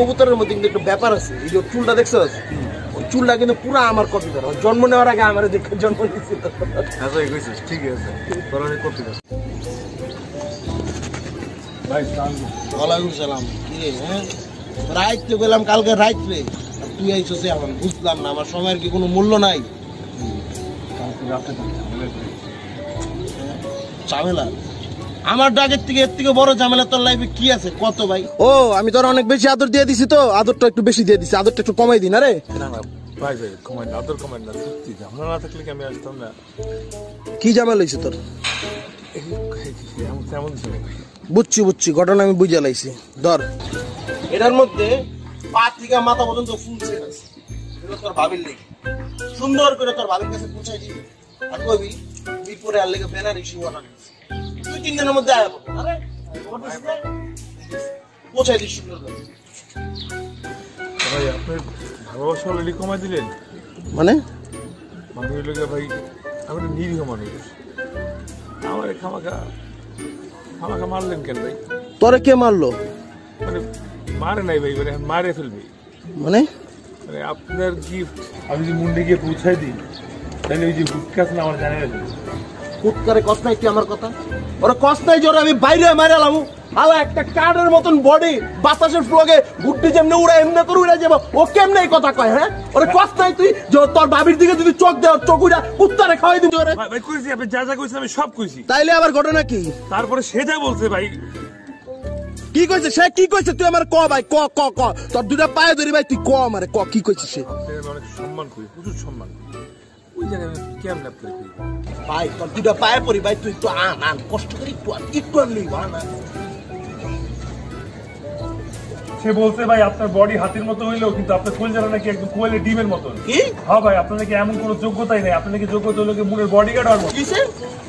কবুতরের মধ্যে কিন্তু একটা ব্যাপার আছে। এই যে চুলটা দেখছ? ওই চুলটা কিন্তু পুরো আমার কপি ধরো। জন্ম নেওয়ার আগে আমার দেখে জন্ম নিয়েছিল আচ্ছা কইছিস? ঠিক আছে। তোর আমি করতে পারছি ওয়ালাইকুম সালাম। কি রে হ্যাঁ? রাইট তো গেলাম কালকে রাইট রে আর তুই আইছস এখন বুঝলাম না। আমার সময়ের কি কোনো মূল্য নাই? কালকে রাতে ঝামেলা। আমার ডাকের থেকে এর থেকে বড় ঝামেলা তোর লাইফে কি আছে? কত ভাই? ও আমি তোর অনেক বেশি আদর দিয়ে দিছি তো। আদরটা একটু বেশি দিয়ে দিছি। আদরটা একটু কমাই দিন আরে? না না ভাই ভাই আদর কমেন্ট না সত্যি ঝামেলা না থাকলে কি আমি আসতাম না? কি ঝামেলা হয়েছে তোর? তেমন বুঝছি বুঝছি ঘটনা আমি বুঝে লাইছি। ধর। এটার মধ্যে পা থেকে মাথা পর্যন্ত ফুল সেট আছে এগুলো তোর ভাবির লেগে। সুন্দর করে তোর ভাবির কাছে পৌঁছাই দিবি। আর কবি মিরপুরে আর লেগে ব্যানার ইস্যু করা দুই তিন দিনের মধ্যে আয়া পড়ব। আরে পৌঁছাই দিস সুন্দর করে ভাই আপনি ভালোবাসা অলরেডি কমাই দিলেন? মানে? লোকে ভাই আমি একটা নিরীহ মানুষ। আমার খামাখা খামাখা মারলেন কেন ভাই? তোরে কে মারলো? মানে মারে নাই ভাই মানে মারে ফেলবে। মানে? মানে আপনার গিফট আমি যে মুন্ডে গিয়ে পৌঁছাই দিই তাহলে ওই যে আছে না আমার জানা গেছে হুট করে কস নাই তুই আমার কথা? ওরা কস নাই জোর আমি বাইরে মারালাম আলা একটা কার্ডের মতন বডি বাতাসের ফ্লোগে গুড্ডি যেমনে উড়ে এমনি করে উড়ে যাব। ও কেমনে এই কথা কয় হ্যাঁ? ওরা কস নাই তুই যে তোর বাবির দিকে যদি চোখ দেও চোখ উড়া কুত্তারে খাওয়াই দিবি ওরে। ভাই কইছি আপনি যা যা কইছেন আমি সব কইছি। তাইলে আবার ঘটনা কি? তারপরে সে যা বলছে ভাই। কি কইছে? সে কি কইছে? তুই আমার ক ভাই ক ক ক। তোর দুটা পায়ে ধরি ভাই তুই ক আমারে ক কি কইছে সে? সম্মান করি প্রচুর সম্মান জায়গায় কেমন লাভ করে করি ভাই তোর দুটা পায়ে পড়ি ভাই তুই একটু আন আন কষ্ট করে একটু আন একটু আন। সে বলছে ভাই আপনার বডি হাতির মতো হইলেও কিন্তু আপনার কলজারা নাকি একদম কোয়েলের ডিমের মতন। কি? হ্যাঁ ভাই আপনার নাকি এমন কোনো যোগ্যতাই নেই। আপনার নাকি যোগ্যতা হলো কি মুনের বডি গার্ড হওয়ার মতো। কিসে?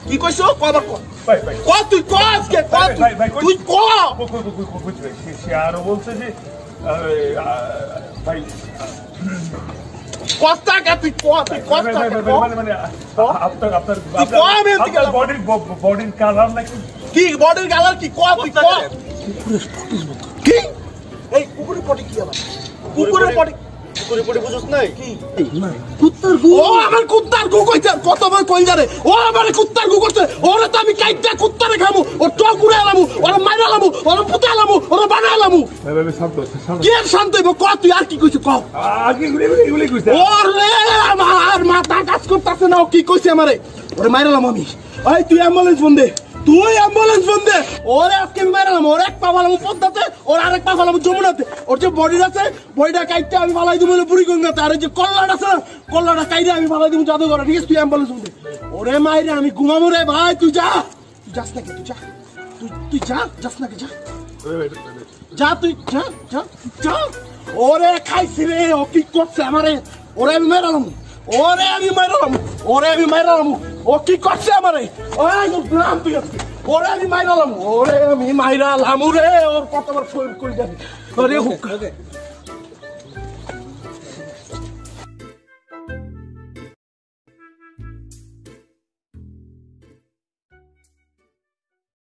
কি কইছো? ক আবার ক। ভাই ভাই। ক তুই ক আজকে? ক ভাই, তুই ভাই, ভাই, তুই ক? সে- আরও বলছে যে ভাই কস্তা কা? তুই ক তুই ভাই, ভাই, কস্তা ভাই, কা? ভাই, ক? মানে মানে আপনার আপনার ক আমি এদিকে আপনার গেলাম। বডির বডির কালার নাকি? কি বডির গালার কি? ক তুই ক? কি? এই কুকুরের পটি কি আবার? কুকুরের পটি কুকুরে পড়ে বুঝছ নাই? কি? কুত্তার গু। ও আমার কুত্তার গু কইছে কত বই কই জারে ও আমার কুত্তার গু করছে আমি কুত্তারে খামু ও টক উড়ে আলামু ওরে মাইরা আলামু ওরে পুতে আলামু ওরে বানা আলামু। কি আর শান্ত হইব? ক তুই আর কি কইছিস ক। ওরে আমার মাথা কাজ করতেছে না ও কি কইছে আমারে? ওরে মাইরালাম আমি। ওই তুই অ্যাম্বুলেন্স বন্ধে তুই অ্যাম্বুলেন্স বন্ধে ওরে আজকে আমি মাইরালাম ওর এক পা ফালাম পদ্মাতে ওর আরেক পা ফালাম যমুনাতে। ওর যে বডি আছে বডিটা কাইটে আমি ফালাই দিব বুড়ি গঙ্গাতে আর যে কল্লাটা আছে কল্লাটা কাইটে আমি ফালাই দিব জাদুঘরে। ঠিক আছে তুই অ্যাম্বুলেন্স বন্ধে ওরে মাইরে আমি ঘুমাবো রে ভাই তুই যা। তুই যাস নাকি তুই যা তুই তুই যা যাস নাকি যা। যা তুই যা যা যা ওরে খাইছি রে ও কি করছে আমারে? ওরে আমি মেরালাম ওরে আমি মেরালাম ওরে আমি মেরালাম ও কি করছে আমারে? ওরে নাম তুই। ওরে আমি মাইরালাম ওরে আমি মাইরালাম রে ওর কতবার ফোন করে যাবে। ওরে হুক